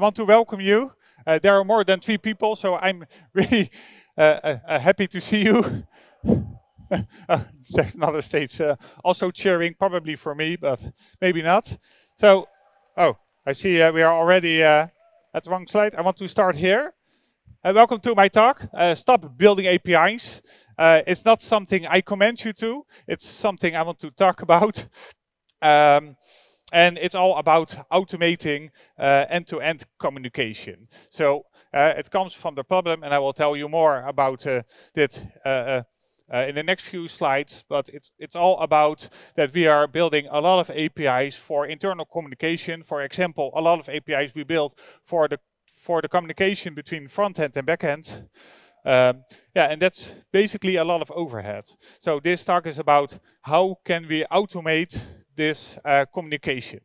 want to welcome you. Uh, there are more than three people, so I'm really uh, uh, uh happy to see you. Uh, there's another stage also cheering, probably for me, but maybe not. So, oh, I see we are already at the wrong slide. I want to start here. welcome to my talk. stop building APIs. it's not something I commend you to. It's something I want to talk about. Um, and it's all about automating uh, end-to-end uh, -end communication. So uh, it comes from the problem, and I will tell you more about uh, that uh, uh, in the next few slides. But it's it's all about that we are building a lot of APIs for internal communication. For example, a lot of APIs we build for the for the communication between front end and back end. Um, yeah, and that's basically a lot of overhead. So this talk is about how can we automate this uh, communication.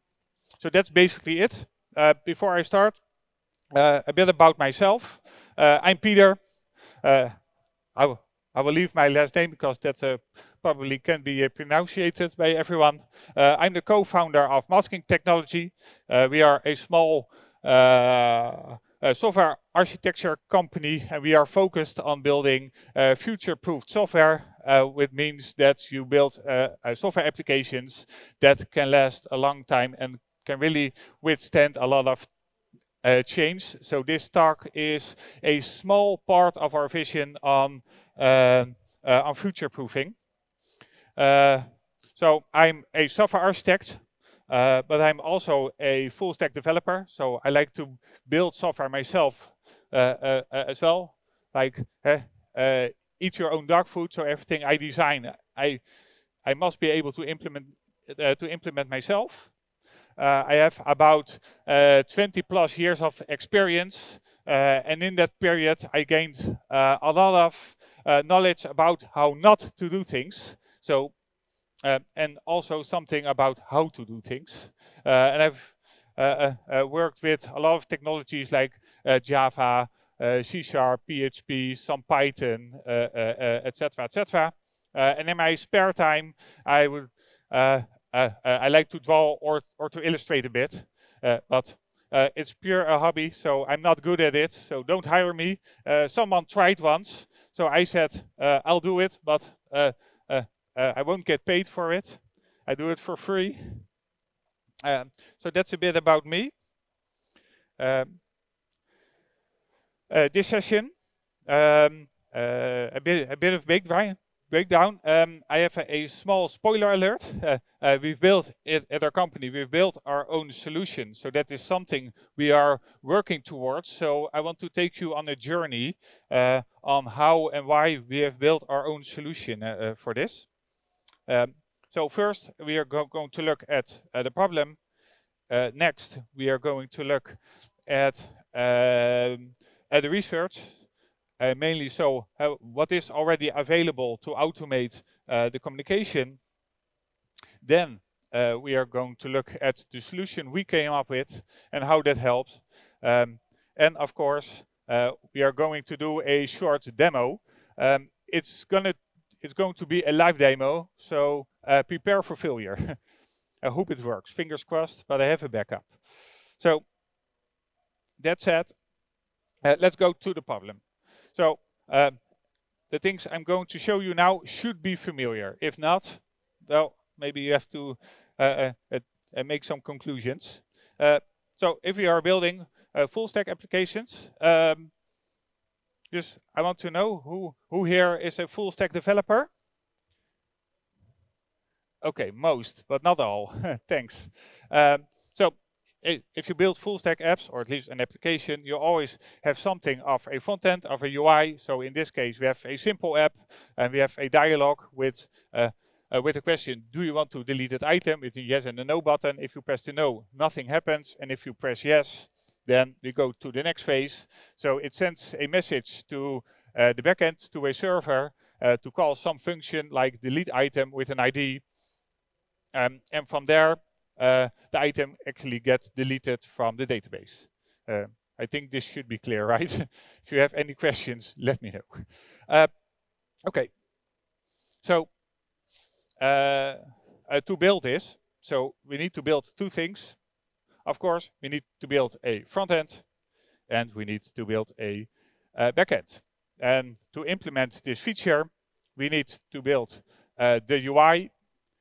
So that's basically it. Uh, before I start, uh, a bit about myself. Uh, I'm Peter. Uh, I, will, I will leave my last name because that uh, probably can be pronounced by everyone. I'm the co-founder of Masking Technology. we are a small software architecture company and we are focused on building future-proof software uh, which means that you build uh, uh, software applications that can last a long time and can really withstand a lot of uh, change. So this talk is a small part of our vision on um, uh, on future proofing. Uh, so I'm a software architect, but I'm also a full stack developer. So I like to build software myself as well. Like eat your own dog food. So everything I design, I I must be able to implement uh, to implement myself. Uh, I have about uh, 20 plus years of experience, uh, and in that period, I gained uh, a lot of uh, knowledge about how not to do things. So, and also something about how to do things. and I've worked with a lot of technologies like Java, C Sharp, PHP, some Python, etc., uh, etc. Uh, and in my spare time, I would I like to draw or or to illustrate a bit, but uh, it's pure a hobby, so I'm not good at it. So don't hire me. Uh, someone tried once, so I said uh, I'll do it, but I won't get paid for it. I do it for free. Um, so that's a bit about me. Um, uh, this session, um, uh, a bit a bit of breakdown. Breakdown. Um, I have a, a, small spoiler alert. Uh, uh, we've built it at our company. We've built our own solution, so that is something we are working towards. So I want to take you on a journey uh, on how and why we have built our own solution uh, for this. Um, so first, we are go going to look at the problem. next, we are going to look at um, uh, the research, uh, mainly so uh, what is already available to automate the communication. Then we are going to look at the solution we came up with and how that helps. Um, and of course, we are going to do a short demo. Um, it's gonna it's going to be a live demo, so uh, prepare for failure. I hope it works. Fingers crossed, but I have a backup. So that said, uh, let's go to the problem. So um, the things I'm going to show you now should be familiar. If not, well, maybe you have to uh, uh, uh make some conclusions. Uh, so if we are building uh, full stack applications, um, just I want to know who who here is a full stack developer. Okay, most, but not all. Thanks. Um, so if you build full stack apps, or at least an application, you always have something of a front end, of a UI. So in this case, we have a simple app and we have a dialog with uh, uh, with a question, do you want to delete that item with a yes and a no button? If you press the no, nothing happens. And if you press yes, then we go to the next phase. So it sends a message to uh, the backend, to a server, uh, to call some function like delete item with an ID. Um, and from there, the item actually gets deleted from the database. Uh, I think this should be clear, right? if you have any questions, let me know. Uh, okay, so uh, uh, to build this, so we need to build two things. of course, we need to build a front end and we need to build a uh, back end. And to implement this feature, we need to build uh, the UI,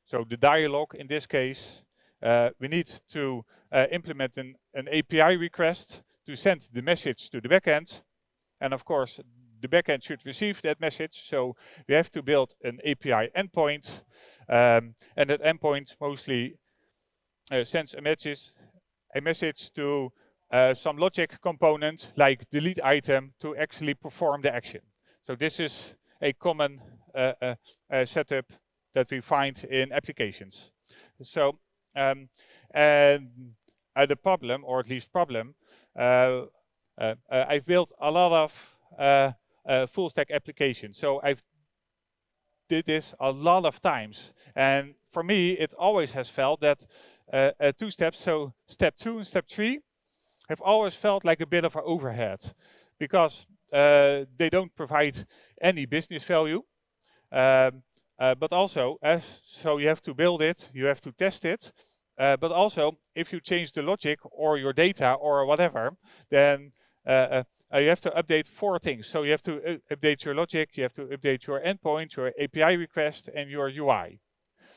so the dialog in this case. Uh, we need to uh, implement an, an API request to send the message to the backend. And of course, the backend should receive that message. So we have to build an API endpoint. Um, and that endpoint mostly uh, sends a message, a message to uh, some logic component like delete item to actually perform the action. So this is a common uh, uh, setup that we find in applications. So um, and uh, the problem, or at least problem, I've built a lot of full stack applications. So I've did this a lot of times. And for me, it always has felt that uh, uh, two steps, so step two and step three, have always felt like a bit of an overhead because uh, they don't provide any business value. Um, uh, but also, so you have to build it, you have to test it. Uh, but also, if you change the logic or your data or whatever, then uh, uh, you have to update four things. So you have to uh, update your logic, you have to update your endpoint, your API request, and your UI.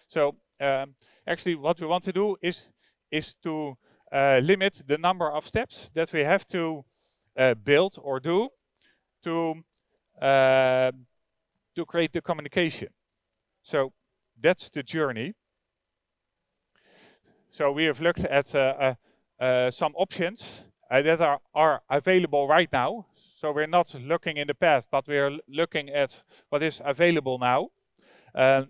So um, actually, what we want to do is is to uh, limit the number of steps that we have to uh, build or do to uh, to create the communication. So that's the journey. So we have looked at some options uh, that are, are available right now. So we're not looking in the past, but we're looking at what is available now. Um,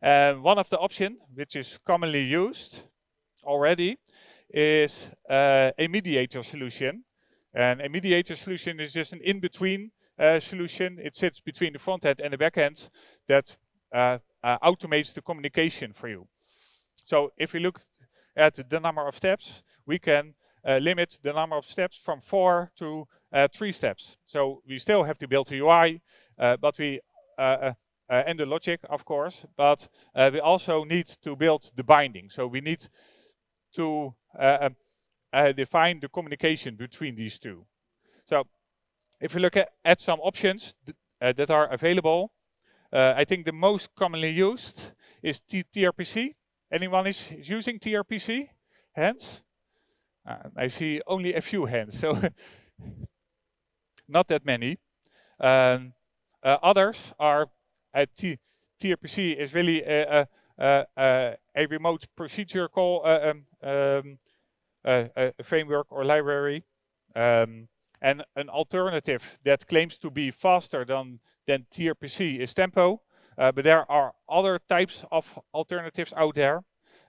and one of the options, which is commonly used already, is uh, a mediator solution. And a mediator solution is just an in-between uh, solution. It sits between the front end and the back end that uh, uh automates the communication for you. So if we look at the number of steps, we can uh, limit the number of steps from four to uh, three steps. So we still have to build the UI, uh, but we and the logic, of course, but we also need to build the binding. So we need to um, define the communication between these two. So if we look at, at some options th uh, that are available, uh, I think the most commonly used is T TRPC. Anyone is, is using TRPC? Hands? Uh, I see only a few hands, so not that many. Um, uh, others are at T TRPC is really a, a, a, a remote procedure call uh, um, um, framework or library. Um, and an alternative that claims to be faster than, than TRPC is Tempo. Uh, but there are other types of alternatives out there,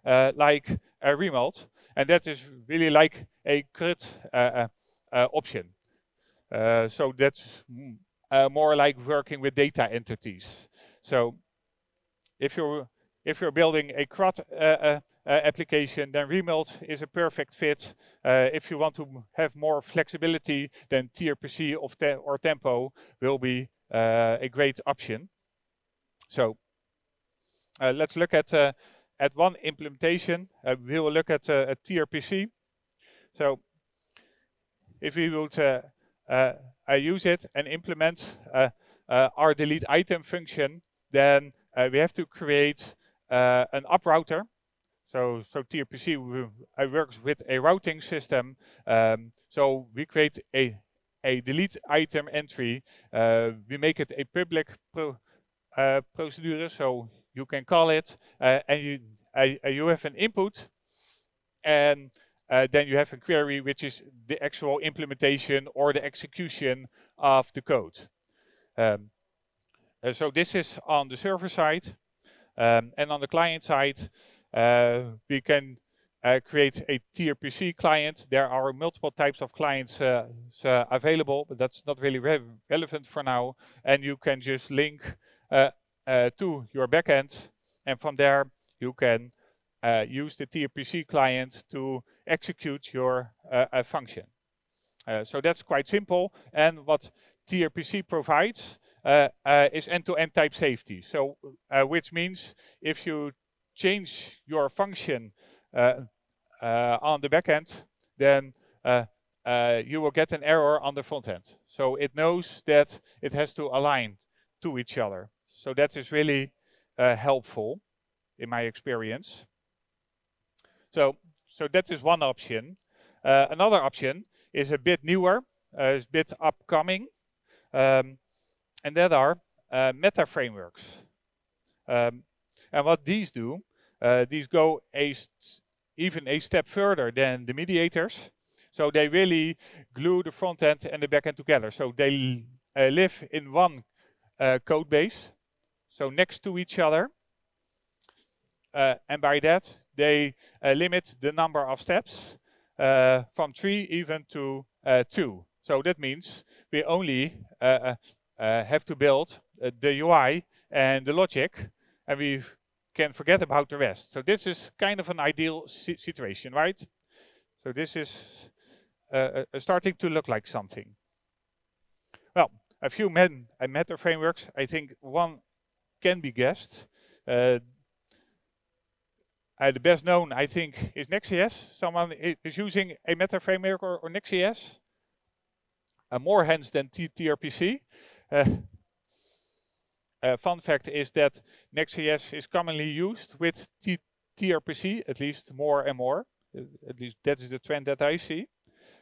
uh, like uh, Remult and that is really like a CRUD uh, uh, uh, option. so that's more like working with data entities. So if you're if you're building a CRUD uh, application, then Remult is a perfect fit. Uh, if you want to have more flexibility, then TRPC te or Tempo will be uh, a great option. So let's look at at one implementation, uh, we will look at, uh, at TRPC. So if we would uh, uh, uh use it and implement uh, our delete item function, then we have to create an up router. So, so TRPC works with a routing system. Um, so we create a, a delete item entry. we make it a public pro, procedure. So you can call it, uh, and you uh, you have an input, and uh, then you have a query, which is the actual implementation or the execution of the code. Um, uh, so this is on the server side, um, and on the client side, uh, we can uh, create a TRPC client. There are multiple types of clients uh, available, but that's not really re relevant for now. And you can just link uh, to your backend. And from there, you can uh, use the TRPC client to execute your uh, function. so that's quite simple. And what TRPC provides is end-to-end -end type safety. So, which means if you change your function on the backend, then uh, uh, you will get an error on the front end. So it knows that it has to align to each other. So that is really uh, helpful in my experience. So, so that is one option. Uh, another option is a bit newer, uh, is a bit upcoming, um, and that are uh, meta frameworks. Um, and what these do, uh, these go a even a step further than the mediators. So they really glue the front end and the back end together. So they uh, live in one uh, code base, so next to each other. Uh, and by that, they uh, limit the number of steps from three even to two. So that means we only uh, uh, uh, have to build the UI and the logic, and we can forget about the rest. So this is kind of an ideal si situation, right? So this is uh, starting to look like something. Well, a few men and meta frameworks. I think one can be guessed. Uh, uh, the best known, I think, is Next.js. Someone is using a meta framework or, or Next.js. Uh, more hands than TRPC. Uh, uh, fun fact is that Next.js is commonly used with T TRPC, at least more and more. Uh, at least that is the trend that I see.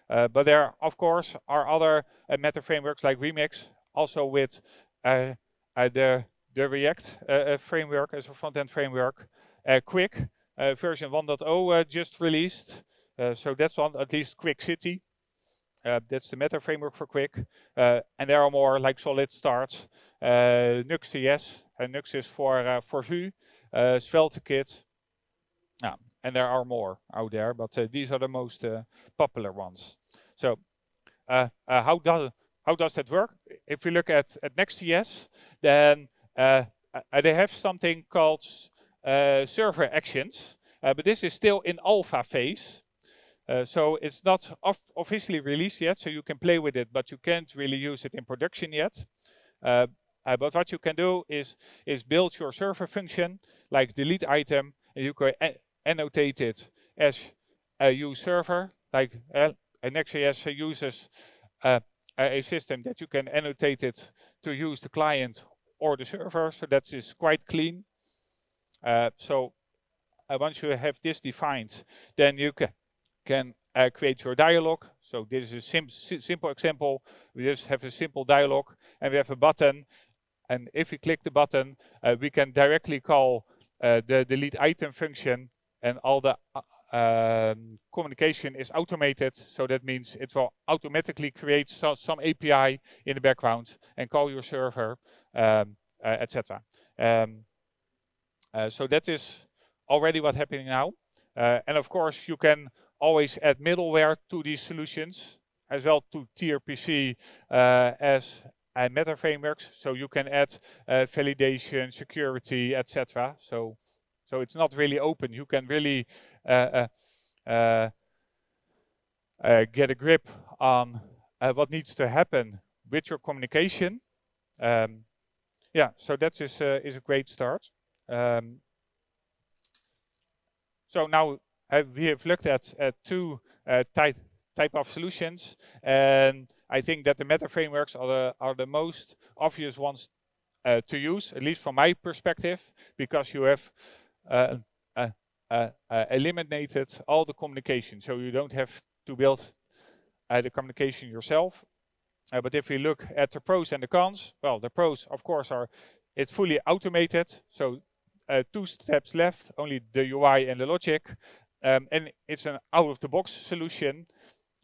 But there, of course, are other meta frameworks like Remix, also with uh, the, the React framework as a front-end framework. Qwik, version 1.0 just released. so that's one, at least Qwik City. Uh, that's the meta framework for Qwik. Uh, and there are more like Solid Start, uh, Nuxt.js, and Nuxt is for, uh, for Vue, uh, SvelteKit. Yeah, and there are more out there, but uh, these are the most uh, popular ones. So how does how does that work? If we look at, at Next.js, then they have something called server actions, but this is still in alpha phase. Uh, so it's not officially released yet, so you can play with it, but you can't really use it in production yet. Uh, uh, but what you can do is is build your server function like delete item, and you can annotate it as a use server, like uh, Next.js uses uh, a system that you can annotate it to use the client or the server, so that is quite clean. Uh, so once you have this defined, then you ca can uh, create your dialog. So this is a sim simple example. We just have a simple dialog and we have a button. And if we click the button, uh, we can directly call uh, the delete item function and all the uh, um, communication is automated. So that means it will automatically create so, some API in the background and call your server, um, uh, etc. Um, uh, so that is already what's happening now. And of course, you can always add middleware to these solutions as well to TRPC uh, as and meta frameworks. So you can add uh, validation, security, etc. So so it's not really open. You can really uh, uh, uh, get a grip on what needs to happen with your communication. Um, yeah, so that is is a great start. Um, so now uh, we have looked at, at two uh, type type of solutions, and I think that the meta frameworks are the are the most obvious ones uh, to use, at least from my perspective, because you have uh, uh, uh, eliminated all the communication. So you don't have to build the communication yourself. but if we look at the pros and the cons, well, the pros, of course, are it's fully automated. So uh, two steps left, only the UI and the logic. Um, and it's an out-of-the-box solution.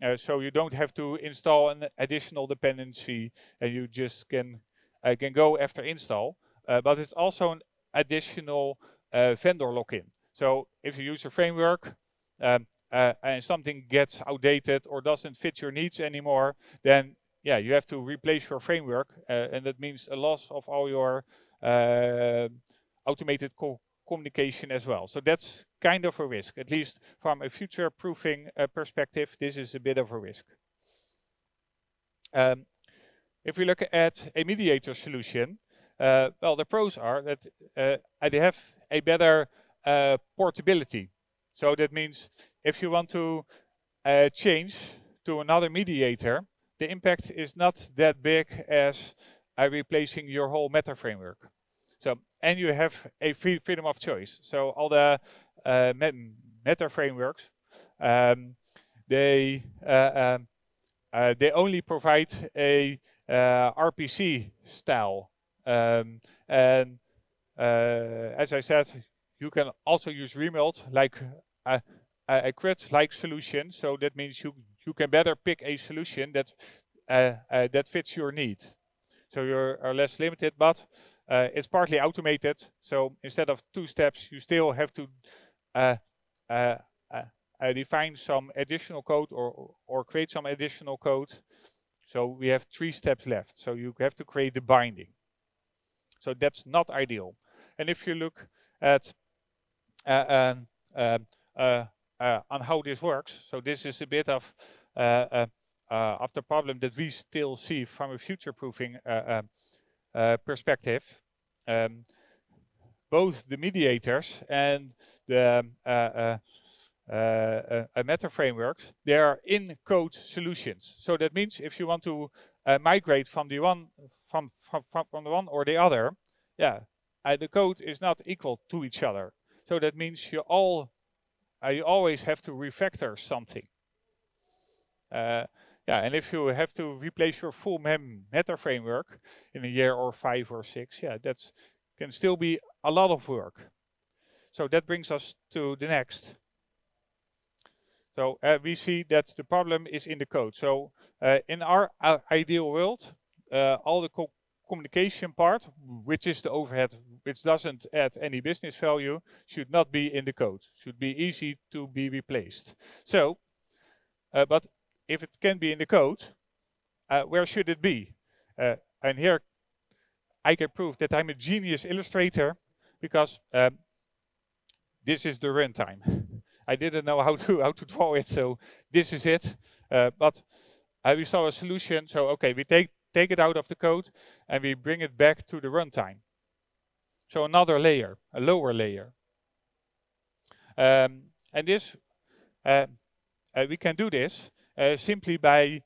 Uh, so you don't have to install an additional dependency and you just can uh, can go after install. Uh, but it's also an additional uh, vendor lock-in. So if you use a framework um, uh, and something gets outdated or doesn't fit your needs anymore, then yeah, you have to replace your framework, uh, and that means a loss of all your automated co communication as well. So that's kind of a risk, at least from a future-proofing uh, perspective. This is a bit of a risk. Um, if we look at a mediator solution, uh, well, the pros are that uh, they have a better uh, portability. So that means if you want to uh, change to another mediator, the impact is not that big as uh, replacing your whole meta framework. So, and you have a free freedom of choice. So all the meta frameworks, um, they um, they only provide a RPC style, um, and as I said, you can also use Remult like a, a CRUD-like solution. So that means you you can better pick a solution that that fits your need. So you're less limited, but uh, it's partly automated. So instead of two steps, you still have to define some additional code or, or create some additional code. So we have three steps left. So you have to create the binding. So that's not ideal. And if you look at uh, um, on how this works, so this is a bit of uh, of the problem that we still see from a future-proofing uh, um, perspective. Um, both the mediators and the uh, meta frameworks, they are in-code solutions. So that means if you want to migrate from the one from, from, from the one or the other, yeah, uh, the code is not equal to each other. So that means you all uh, you always have to refactor something. Uh, yeah, and if you have to replace your full mem meta framework in a year or five or six, yeah, that's can still be a lot of work. So that brings us to the next. So uh, we see that the problem is in the code. So uh, in our uh, ideal world, uh, all the co communication part, which is the overhead, which doesn't add any business value, should not be in the code. Should be easy to be replaced. So, uh, but if it can be in the code, uh, where should it be? And here I can prove that I'm a genius illustrator because um, this is the runtime. I didn't know how to how to draw it, so this is it. Uh, but uh, we saw a solution. So okay, we take take it out of the code and we bring it back to the runtime. So another layer, a lower layer. Um, and this, uh, uh we can do this uh, simply by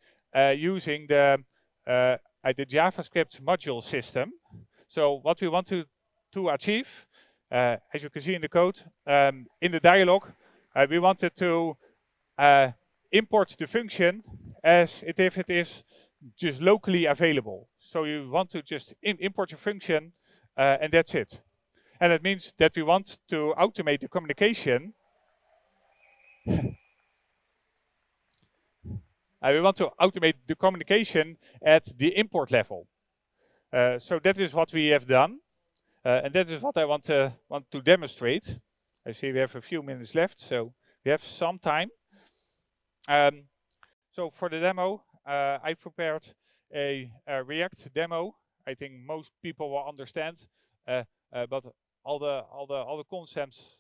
using the, the JavaScript module system. So what we want to, to achieve, as you can see in the code, um, in the dialog, we wanted to import the function as if it is just locally available. So you want to just import your function uh, and that's it. And that means that we want to automate the communication Uh, we want to automate the communication at the import level. Uh, so that is what we have done. Uh, and that is what I want to, want to demonstrate. I see we have a few minutes left, so we have some time. Um, so for the demo, uh, I prepared a, a, React demo. I think most people will understand, uh, uh, but all the all the all the concepts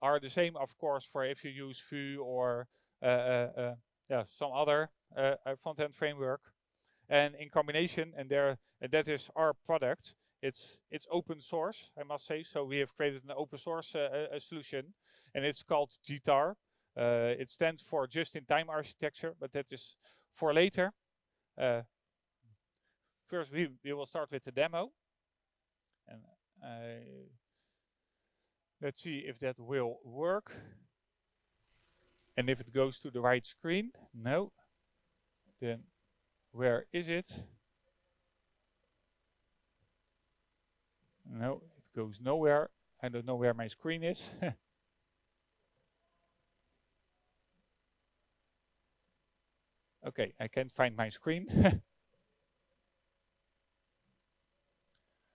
are the same, of course, for if you use Vue or yeah, some other uh, front-end framework. And in combination, and there, and that is our product. It's it's open source, I must say. So we have created an open source uh, solution, and it's called JITAR. Uh, it stands for just-in-time architecture, but that is for later. Uh, first, we we will start with the demo, and let's see if that will work. And if it goes to the right screen, no, then where is it? No, it goes nowhere. I don't know where my screen is. okay, I can't find my screen.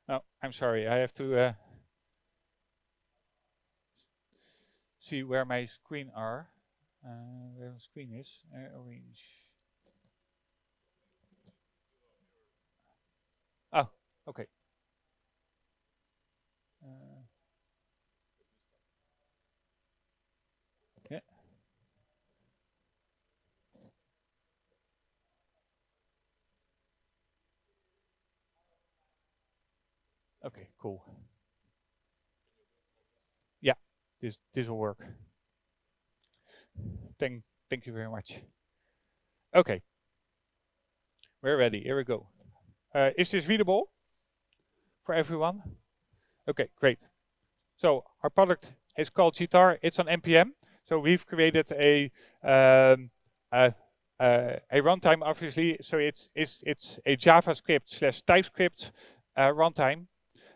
oh, I'm sorry, I have to uh, see where my screen are. Uh, where the screen is, uh, orange. Oh, okay. Okay, cool. Yeah, this this will work. Thank thank you very much. Okay, we're ready. Here we go. Uh, is this readable for everyone? Okay, great. So our product is called Jitar. It's on npm. So we've created a um, a, a, a runtime, obviously. So it's it's it's a JavaScript slash TypeScript uh, runtime.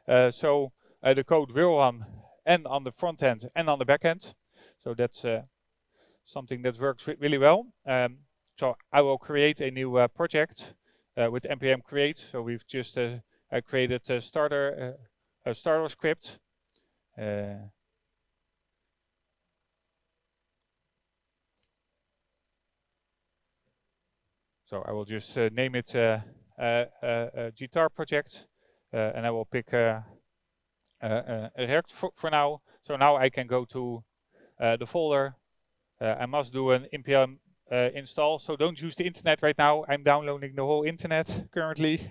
Uh, so uh, the code will run and on the front end and on the back end. So that's uh, something that works really well. Um, so I will create a new uh, project uh, with npm create. So we've just uh, created a starter a starter script. so I will just name it a Jitar project, Uh, and I will pick uh, uh, a React for, for now. So now I can go to the folder. I must do an npm uh, install. So don't use the internet right now. I'm downloading the whole internet currently.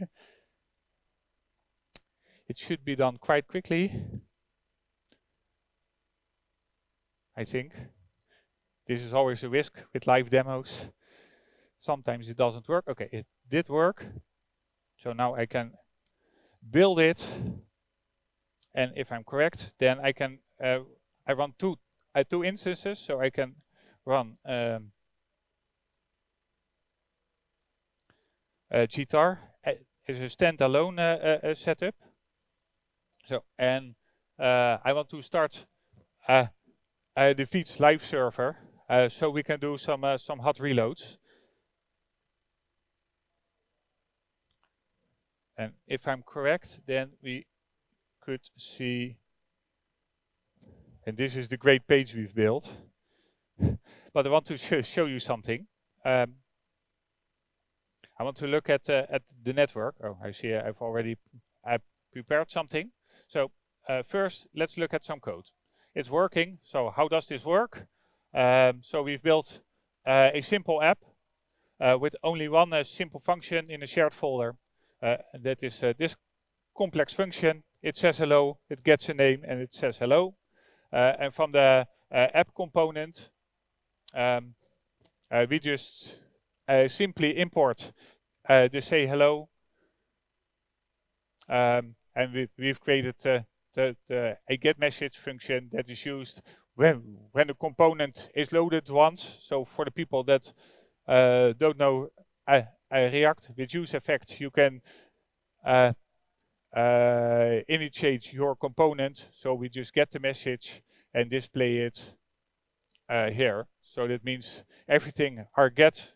it should be done quite quickly. I think. This is always a risk with live demos. Sometimes it doesn't work. Okay, it did work. So now I can build it. And if I'm correct, then I can uh, I run two uh, two instances. So I can run um, uh, Jitar is a standalone uh, uh, setup. So, and uh, I want to start uh, the Vite live server so we can do some some hot reloads. And if I'm correct, then we could see, and this is the great page we've built. but I want to sh show you something. Um, I want to look at uh, at the network. Oh, I see I've already I prepared something. So uh, first, let's look at some code. It's working. So how does this work? Um, so we've built uh, a simple app uh, with only one uh, simple function in a shared folder. Uh, that is this complex function. It says hello, it gets a name, and it says hello. and from the app component, um, we just uh, simply import uh, the say hello. Um, and we, we've created the, the, a get message function that is used when, when the component is loaded once. So for the people that uh, don't know uh, React with useEffect, you can uh, uh, initiate your component. So we just get the message and display it uh, here. So that means everything our get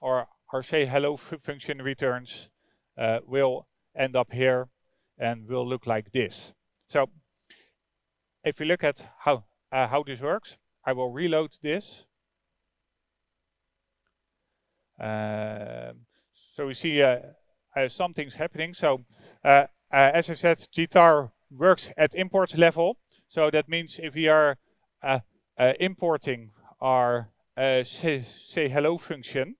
or our say hello function returns uh, will end up here and will look like this. So if we look at how, uh, how this works, I will reload this. Um, so we see uh, uh, some things happening. So uh, uh, as I said, Jitar works at import level. So that means if we are importing our say, say hello function,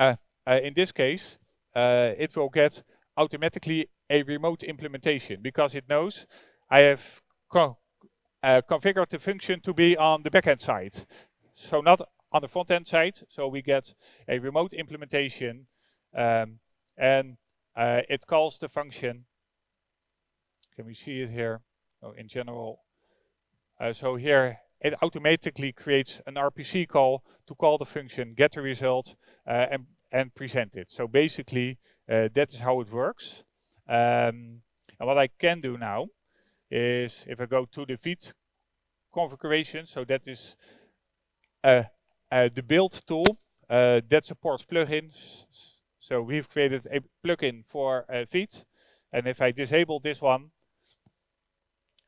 uh, uh, in this case, uh, it will get automatically a remote implementation because it knows I have co configured the function to be on the backend side. So not on the front end side. So we get a remote implementation um, and uh, it calls the function. Can we see it here? Oh, in general. Uh, so here it automatically creates an RPC call to call the function, get the result, uh, and, and present it. So basically, uh, that is how it works. Um, and what I can do now is if I go to the Vite configuration, so that is uh the build tool uh, that supports plugins. So we've created a plugin for uh. And if I disable this one,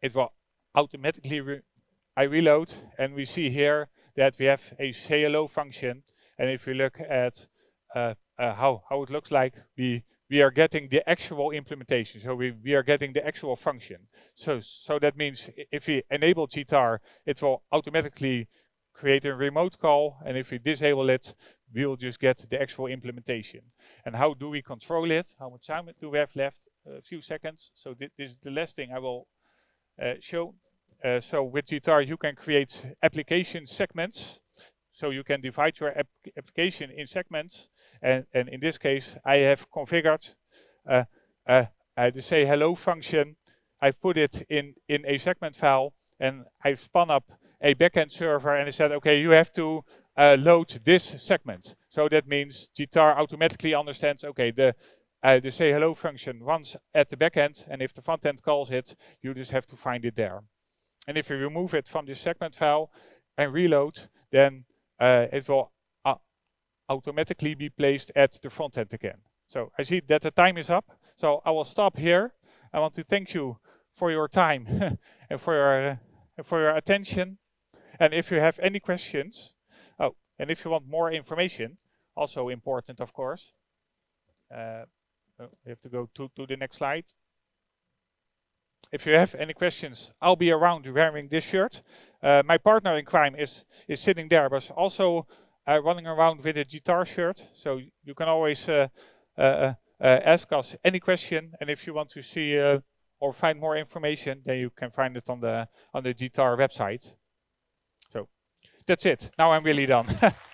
it will automatically I reload and we see here that we have a hello function. And if we look at uh, uh, how, how it looks like, we, we are getting the actual implementation. So we, we are getting the actual function. So, so that means if we enable Jitar, it will automatically create a remote call. And if we disable it, we will just get the actual implementation. And how do we control it? How much time do we have left? A few seconds. So th this is the last thing I will uh, show. Uh, so with Jitar, you can create application segments. so you can divide your ap application in segments. And, and in this case, I have configured uh, uh, the say hello function. I've put it in, in a segment file and I've spun up a backend server and I said, okay, you have to uh, load this segment. So that means Jitar automatically understands, okay, the uh, the say hello function runs at the backend, and if the front end calls it, you just have to find it there. And if you remove it from this segment file and reload, then uh, it will uh, automatically be placed at the front end again. So I see that the time is up, so I will stop here. I want to thank you for your time and for your uh, for your attention. And if you have any questions, oh, and if you want more information, also important, of course. Uh, oh, you have to go to, to the next slide. If you have any questions, I'll be around wearing this shirt. Uh, my partner in crime is, is sitting there, but also uh, running around with a guitar shirt. So you can always uh, uh, uh, ask us any question. And if you want to see or find more information, then you can find it on the on the Jitar website. So that's it. Now I'm really done.